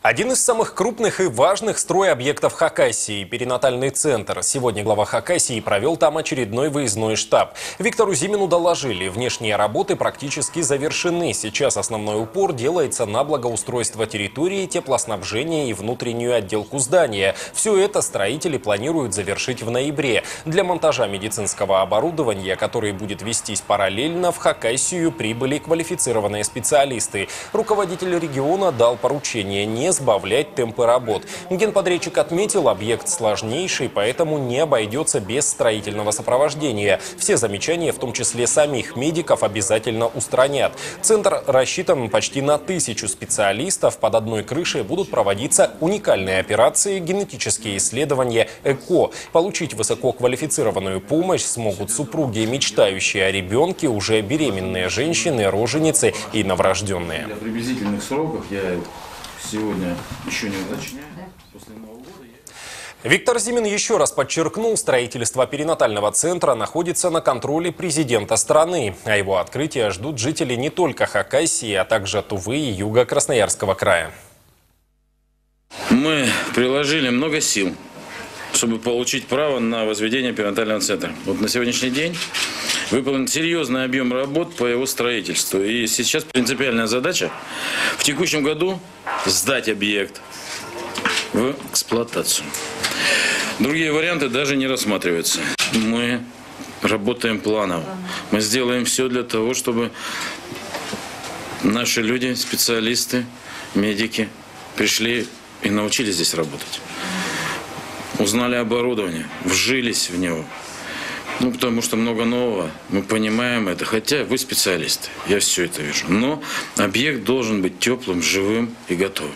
Один из самых крупных и важных стройобъектов Хакасии – перинатальный центр. Сегодня глава Хакасии провел там очередной выездной штаб. Виктору Зимину доложили, внешние работы практически завершены. Сейчас основной упор делается на благоустройство территории, теплоснабжение и внутреннюю отделку здания. Все это строители планируют завершить в ноябре. Для монтажа медицинского оборудования, который будет вестись параллельно, в Хакасию прибыли квалифицированные специалисты. Руководитель региона дал поручение не сбавлять темпы работ. Генподрядчик отметил, объект сложнейший, поэтому не обойдется без строительного сопровождения. Все замечания, в том числе самих медиков, обязательно устранят. Центр рассчитан почти на тысячу специалистов. Под одной крышей будут проводиться уникальные операции, генетические исследования, ЭКО. Получить высококвалифицированную помощь смогут супруги, мечтающие о ребенке, уже беременные женщины, роженицы и новорожденные. Для приблизительных сроков я сегодня еще не уточняю. После Нового года я... Виктор Зимин еще раз подчеркнул, строительство перинатального центра находится на контроле президента страны. А его открытие ждут жители не только Хакасии, а также Тувы и юга Красноярского края. Мы приложили много сил, чтобы получить право на возведение перинатального центра. Вот на сегодняшний день выполнен серьезный объем работ по его строительству. И сейчас принципиальная задача в текущем году сдать объект в эксплуатацию. Другие варианты даже не рассматриваются. Мы работаем планово. Мы сделаем все для того, чтобы наши люди, специалисты, медики пришли и научились здесь работать. Узнали оборудование, вжились в него. Ну, потому что много нового, мы понимаем это. Хотя вы специалисты, я все это вижу. Но объект должен быть теплым, живым и готовым.